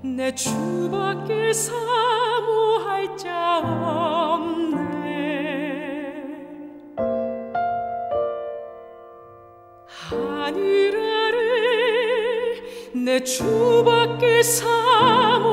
내 주밖에 사모할 자 없네. 하늘 아래 내 주밖에 사모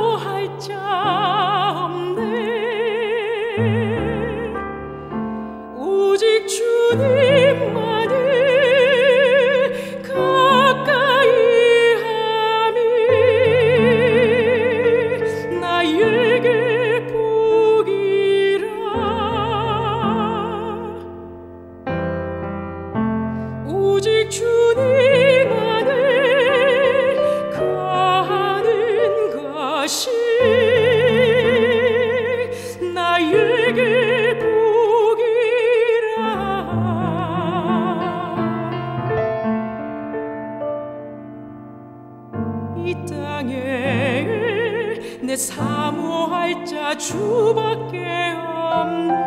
주밖에 없네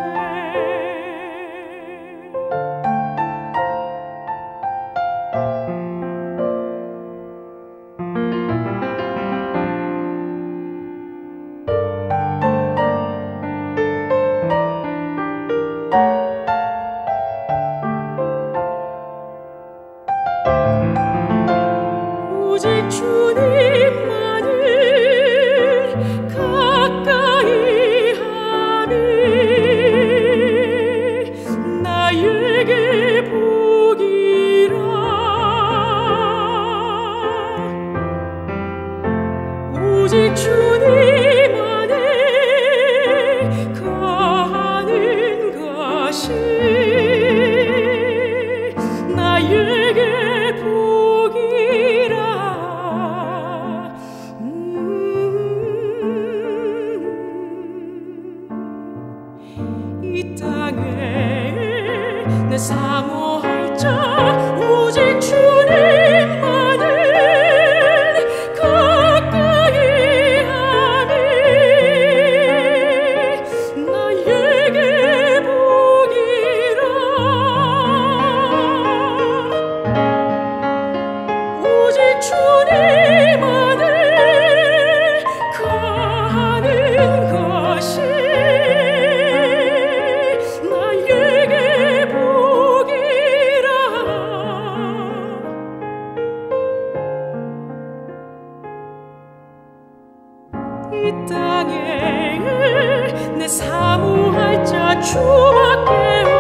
내 사모할 자 오직 주님만을 가까이 하니 나에게 복이라. 오직 주님 이 땅에 내 사모할 자 주밖에 없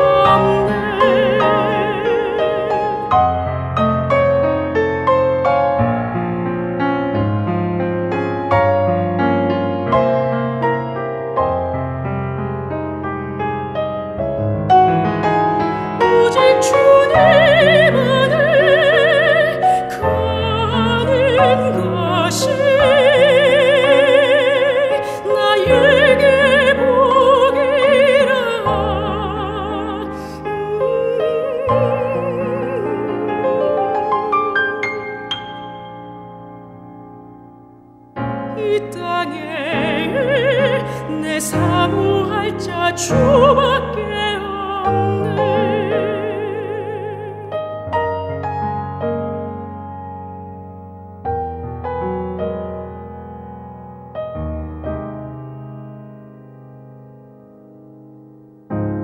이 땅에 내 사모할 자 주밖에 없네.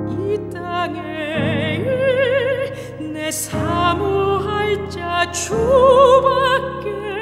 이 땅에 내 사모할 자 주밖에